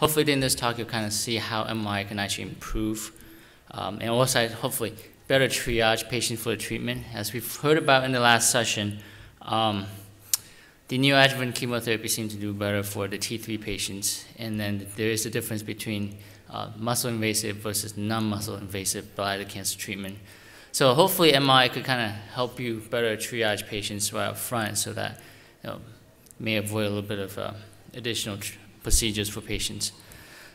hopefully in this talk you'll kind of see how MRI can actually improve um, and also hopefully better triage patients for the treatment. As we've heard about in the last session, um, the neoadjuvant chemotherapy seems to do better for the T3 patients, and then there is a difference between uh, muscle invasive versus non-muscle invasive bladder cancer treatment. So hopefully MRI could kind of help you better triage patients right up front so that you know, may avoid a little bit of uh, additional procedures for patients.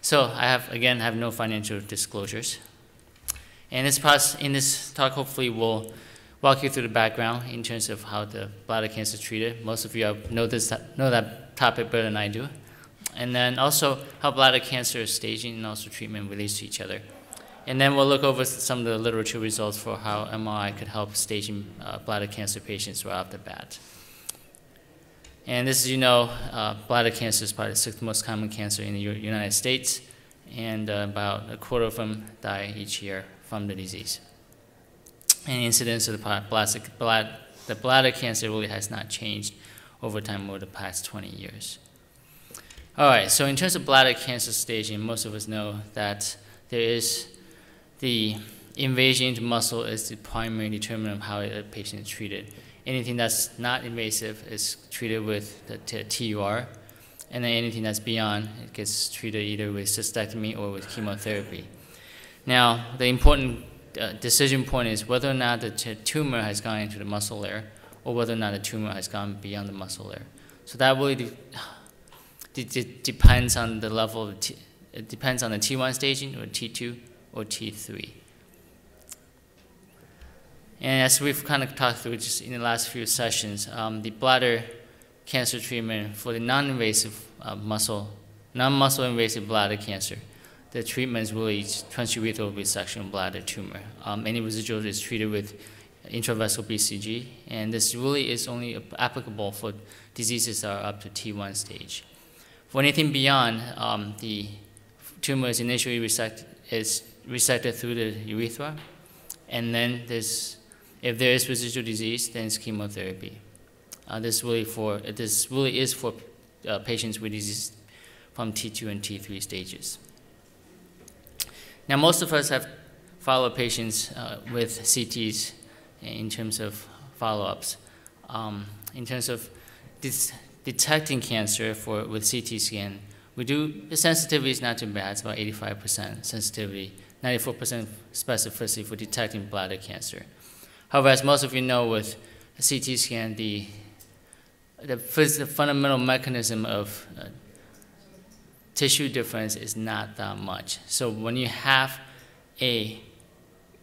So I have, again, have no financial disclosures. And this process, in this talk, hopefully we'll walk you through the background in terms of how the bladder cancer is treated. Most of you know, this, know that topic better than I do. And then also how bladder cancer staging and also treatment relates to each other. And then we'll look over some of the literature results for how MRI could help staging uh, bladder cancer patients right off the bat. And this, as you know, uh, bladder cancer is probably the sixth most common cancer in the United States, and uh, about a quarter of them die each year from the disease. And the incidence of the bladder, the bladder cancer really has not changed over time over the past 20 years. All right, so in terms of bladder cancer staging, most of us know that there is the invasion into muscle is the primary determinant of how a patient is treated. Anything that's not invasive is treated with the TUR, and then anything that's beyond it gets treated either with cystectomy or with chemotherapy. Now, the important uh, decision point is whether or not the tumor has gone into the muscle layer or whether or not the tumor has gone beyond the muscle layer. So that really de de depends on the level of T it depends on the T1 staging or T2 or T3. And as we've kind of talked through just in the last few sessions, um, the bladder cancer treatment for the non-invasive uh, muscle, non-muscle invasive bladder cancer the treatment is really transurethral resection bladder tumor. Um, any residual is treated with intravesical BCG, and this really is only applicable for diseases that are up to T1 stage. For anything beyond, um, the tumor is initially resect is resected through the urethra, and then there's, if there is residual disease, then it's chemotherapy. Uh, this really for this really is for uh, patients with disease from T2 and T3 stages. Now, most of us have followed patients uh, with CTs in terms of follow-ups. Um, in terms of detecting cancer for, with CT scan, we do, the sensitivity is not too bad, it's about 85% sensitivity, 94% specificity for detecting bladder cancer. However, as most of you know with CT scan, the, the, the fundamental mechanism of uh, tissue difference is not that much. So when you have a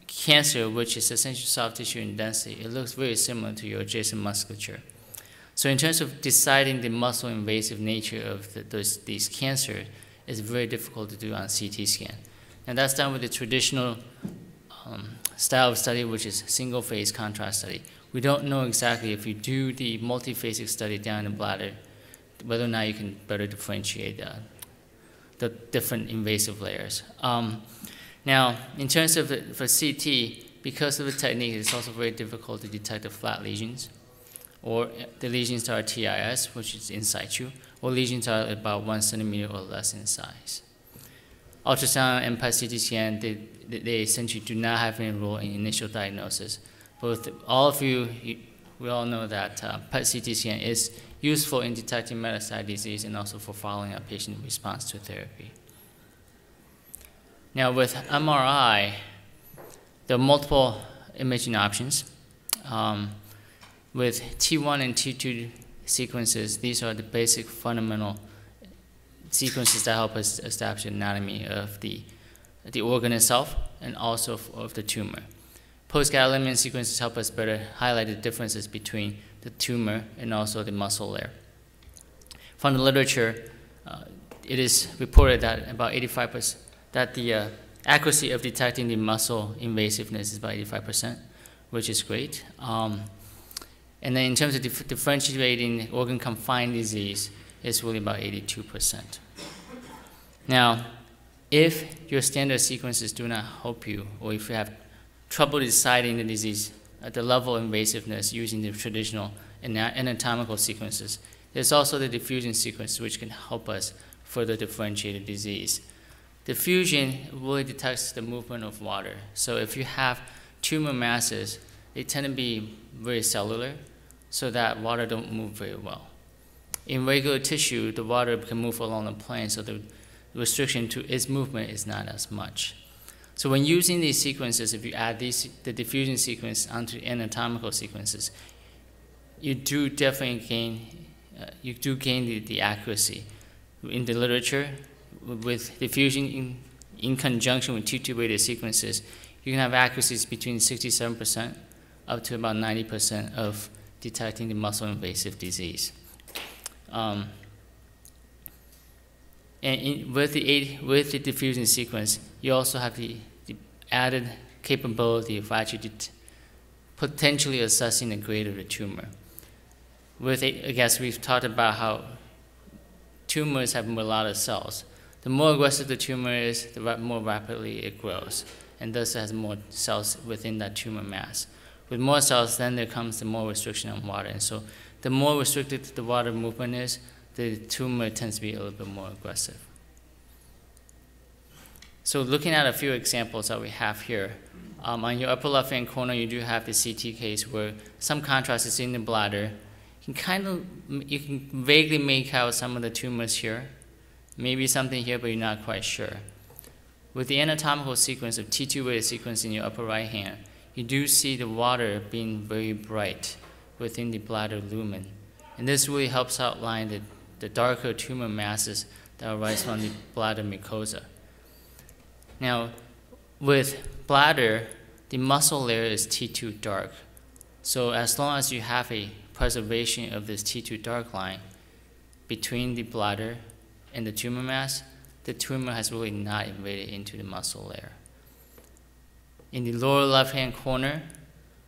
cancer, which is essentially soft tissue in density, it looks very similar to your adjacent musculature. So in terms of deciding the muscle invasive nature of the, those, these cancers, it's very difficult to do on CT scan. And that's done with the traditional um, style of study, which is single phase contrast study. We don't know exactly if you do the multiphasic study down the bladder, whether or not you can better differentiate uh, the different invasive layers. Um, now, in terms of the, for CT, because of the technique, it's also very difficult to detect the flat lesions, or the lesions are TIS, which is in situ, or lesions are about one centimeter or less in size. Ultrasound and PET CT scan, they, they essentially do not have any role in initial diagnosis. Both all of you, you we all know that uh, PET CT scan is useful in detecting metastatic disease and also for following a patient response to therapy. Now with MRI, there are multiple imaging options. Um, with T1 and T2 sequences, these are the basic fundamental sequences that help us establish anatomy of the, the organ itself and also of, of the tumor. Post-gadolinium sequences help us better highlight the differences between the tumor and also the muscle layer. From the literature, uh, it is reported that about 85%, that the uh, accuracy of detecting the muscle invasiveness is about 85%, which is great. Um, and then in terms of dif differentiating organ confined disease, it's really about 82%. Now, if your standard sequences do not help you, or if you have trouble deciding the disease at the level of invasiveness using the traditional anatomical sequences. There's also the diffusion sequence, which can help us further differentiate the disease. Diffusion really detects the movement of water. So if you have tumor masses, they tend to be very cellular, so that water don't move very well. In regular tissue, the water can move along the plane, so the restriction to its movement is not as much. So when using these sequences, if you add these, the diffusion sequence onto anatomical sequences, you do definitely gain, uh, you do gain the, the accuracy. In the literature, with diffusion in, in conjunction with T2-weighted sequences, you can have accuracies between 67% up to about 90% of detecting the muscle invasive disease. Um, and in, with, the eight, with the diffusion sequence, you also have the, the added capability of actually potentially assessing the grade of the tumor. With, I guess we've talked about how tumors have a lot of cells. The more aggressive the tumor is, the more rapidly it grows, and thus has more cells within that tumor mass. With more cells, then there comes the more restriction on water. And so the more restricted the water movement is, the tumor tends to be a little bit more aggressive. So looking at a few examples that we have here, um, on your upper left-hand corner, you do have the CT case where some contrast is in the bladder. You can kind of, you can vaguely make out some of the tumors here. Maybe something here, but you're not quite sure. With the anatomical sequence of T2-weighted sequence in your upper right hand, you do see the water being very bright within the bladder lumen. And this really helps outline the, the darker tumor masses that arise from the bladder mucosa. Now, with bladder, the muscle layer is T2 dark. So as long as you have a preservation of this T2 dark line between the bladder and the tumor mass, the tumor has really not invaded into the muscle layer. In the lower left-hand corner,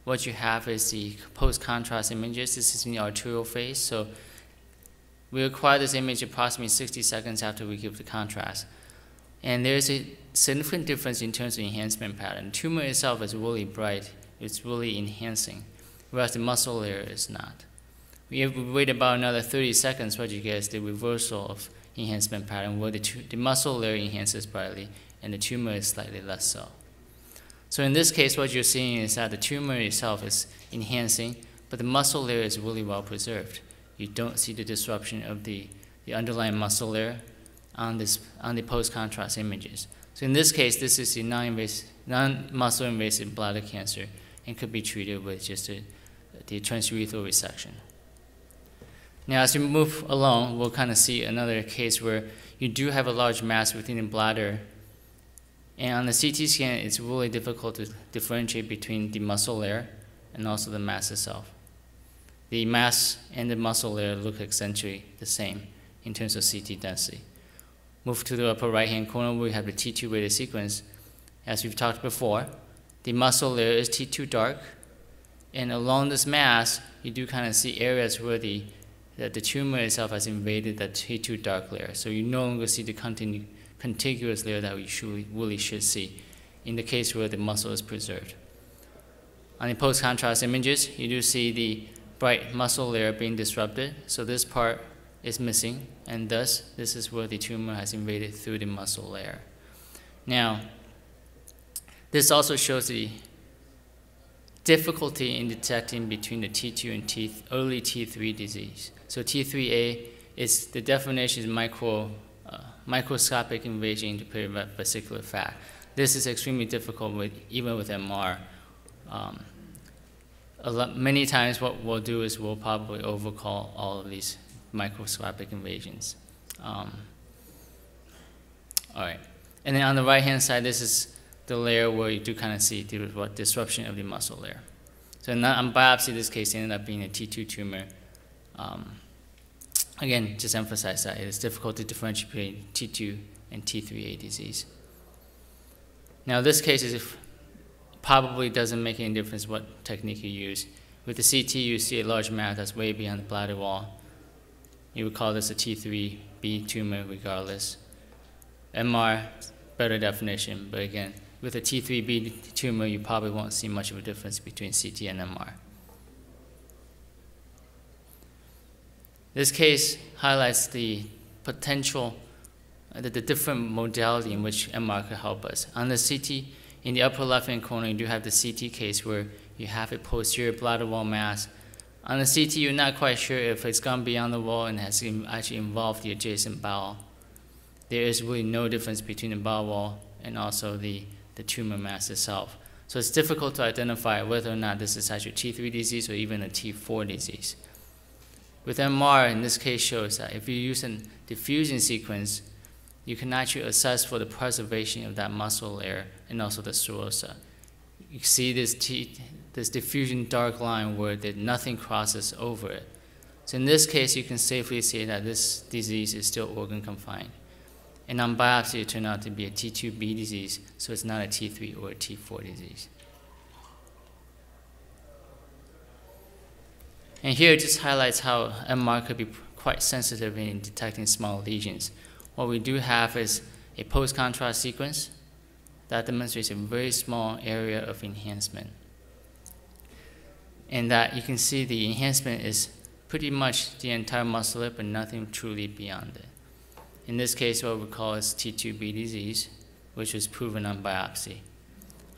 what you have is the post-contrast images. This is in the arterial phase. So we acquire this image approximately 60 seconds after we give the contrast. And there's a significant difference in terms of enhancement pattern. Tumor itself is really bright. It's really enhancing, whereas the muscle layer is not. We wait about another 30 seconds, what you get is the reversal of enhancement pattern, where the, the muscle layer enhances brightly and the tumor is slightly less so. So in this case, what you're seeing is that the tumor itself is enhancing, but the muscle layer is really well preserved. You don't see the disruption of the, the underlying muscle layer on, this, on the post-contrast images. So in this case, this is a non-muscle non invasive bladder cancer and could be treated with just a, the transurethral resection. Now, as we move along, we'll kind of see another case where you do have a large mass within the bladder and on the CT scan, it's really difficult to differentiate between the muscle layer and also the mass itself. The mass and the muscle layer look essentially the same in terms of CT density. Move to the upper right-hand corner, we have the T2 weighted sequence. As we've talked before, the muscle layer is T2 dark, and along this mass, you do kind of see areas where the, the, the tumor itself has invaded that T2 dark layer. So you no longer see the continued contiguous layer that we should, really should see in the case where the muscle is preserved. On the post-contrast images, you do see the bright muscle layer being disrupted, so this part is missing, and thus this is where the tumor has invaded through the muscle layer. Now, this also shows the difficulty in detecting between the T2 and T, early T3 disease. So T3A is the definition is micro microscopic invasion into perivesicular fat. This is extremely difficult with, even with MR. Um, lot, many times what we'll do is we'll probably overcall all of these microscopic invasions. Um, all right. And then on the right-hand side, this is the layer where you do kind of see what, disruption of the muscle layer. So in on biopsy, this case ended up being a T2 tumor. Um, Again, just emphasize that it is difficult to differentiate between T2 and T3A disease. Now, this case is probably doesn't make any difference what technique you use. With the CT, you see a large mass that's way beyond the bladder wall. You would call this a T3B tumor regardless. MR, better definition, but again, with a T3B tumor, you probably won't see much of a difference between CT and MR. This case highlights the potential uh, the, the different modality in which MR could help us. On the CT, in the upper left-hand corner, you do have the CT case where you have a posterior bladder wall mass. On the CT, you're not quite sure if it's gone beyond the wall and has actually involved the adjacent bowel. There is really no difference between the bowel wall and also the, the tumor mass itself. So it's difficult to identify whether or not this is actually T3 disease or even a T4 disease. With MR, in this case, shows that if you use a diffusion sequence, you can actually assess for the preservation of that muscle layer and also the serosa. You see this, this diffusion dark line where nothing crosses over it. So in this case, you can safely say that this disease is still organ confined. And on biopsy, it turned out to be a T2B disease, so it's not a T3 or a T4 disease. And here it just highlights how MR could be quite sensitive in detecting small lesions. What we do have is a post-contrast sequence that demonstrates a very small area of enhancement. And that you can see the enhancement is pretty much the entire muscle and nothing truly beyond it. In this case, what we call is T2B disease, which was proven on biopsy.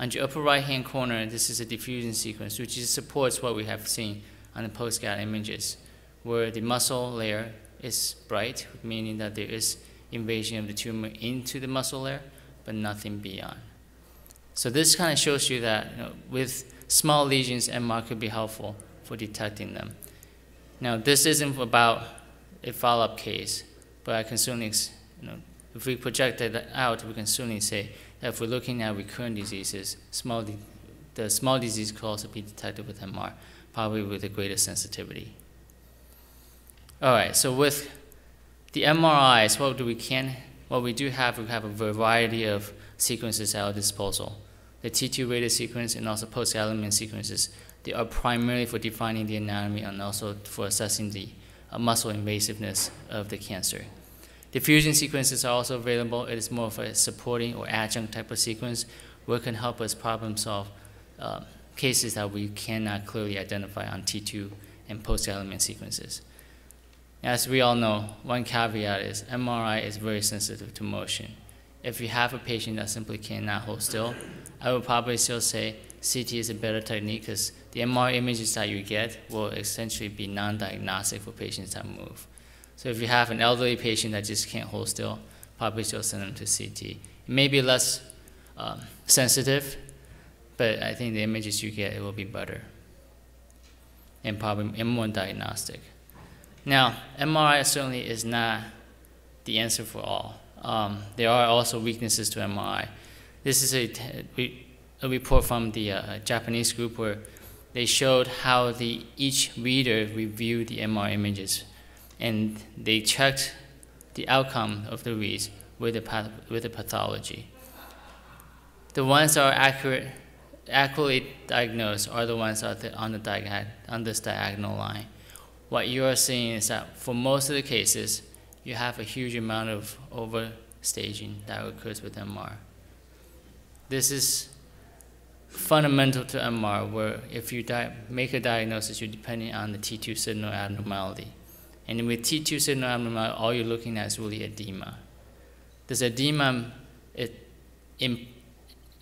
On the upper right-hand corner, this is a diffusion sequence, which supports what we have seen on the post-gad images, where the muscle layer is bright, meaning that there is invasion of the tumor into the muscle layer, but nothing beyond. So this kind of shows you that you know, with small lesions, MR could be helpful for detecting them. Now, this isn't about a follow-up case, but I can certainly, you know, if we project it out, we can certainly say that if we're looking at recurrent diseases, small the small disease could also be detected with MR, probably with the greatest sensitivity. All right, so with the MRIs, what do we can, what we do have, we have a variety of sequences at our disposal. The T2 weighted sequence and also post-element sequences, they are primarily for defining the anatomy and also for assessing the uh, muscle invasiveness of the cancer. Diffusion sequences are also available. It is more of a supporting or adjunct type of sequence it can help us problem solve uh, cases that we cannot clearly identify on T2 and post-element sequences. As we all know, one caveat is MRI is very sensitive to motion. If you have a patient that simply cannot hold still, I would probably still say CT is a better technique because the MRI images that you get will essentially be non-diagnostic for patients that move. So if you have an elderly patient that just can't hold still, probably still send them to CT. It may be less um, sensitive, but I think the images you get it will be better and probably and more diagnostic. Now, MRI certainly is not the answer for all. Um, there are also weaknesses to MRI. This is a, a report from the uh, Japanese group where they showed how the, each reader reviewed the MRI images and they checked the outcome of the reads with the, with the pathology. The ones that are accurate, accurately diagnosed are the ones are on, the on this diagonal line. What you are seeing is that for most of the cases, you have a huge amount of overstaging that occurs with MR. This is fundamental to MR, where if you make a diagnosis, you're depending on the T2 signal abnormality. And with T2 signal abnormality, all you're looking at is really edema. This edema, it,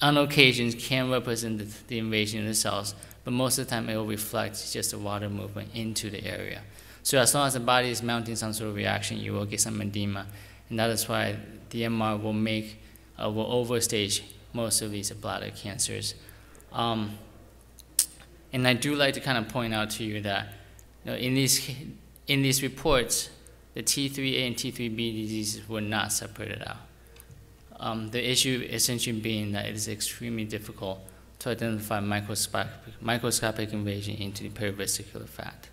on occasions, can represent the, the invasion of the cells, but most of the time it will reflect just the water movement into the area. So as long as the body is mounting some sort of reaction, you will get some edema, and that is why the MR will make, uh, will overstage most of these bladder cancers. Um, and I do like to kind of point out to you that you know, in, these, in these reports, the T3A and T3B diseases were not separated out. Um, the issue essentially being that it is extremely difficult to identify microscopic, microscopic invasion into the perivesicular fat.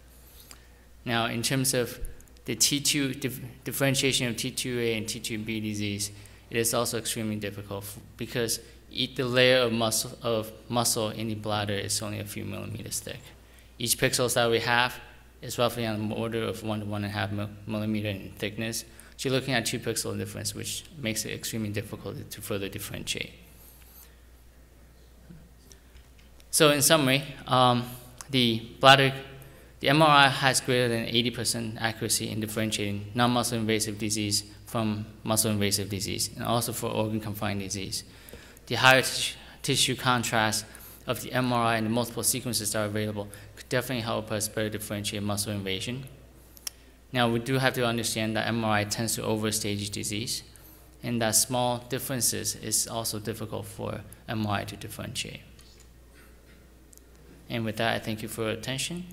Now, in terms of the T2 dif differentiation of T2A and T2B disease, it is also extremely difficult because the layer of muscle, of muscle in the bladder is only a few millimeters thick. Each pixels that we have is roughly on the order of one to one and a half millimeter in thickness. So you're looking at two pixel difference, which makes it extremely difficult to further differentiate. So in summary, um, the bladder The MRI has greater than 80% accuracy in differentiating non-muscle invasive disease from muscle invasive disease, and also for organ confined disease. The higher tissue contrast of the MRI and the multiple sequences that are available could definitely help us better differentiate muscle invasion. Now, we do have to understand that MRI tends to overstage disease, and that small differences is also difficult for MRI to differentiate. And with that, I thank you for your attention.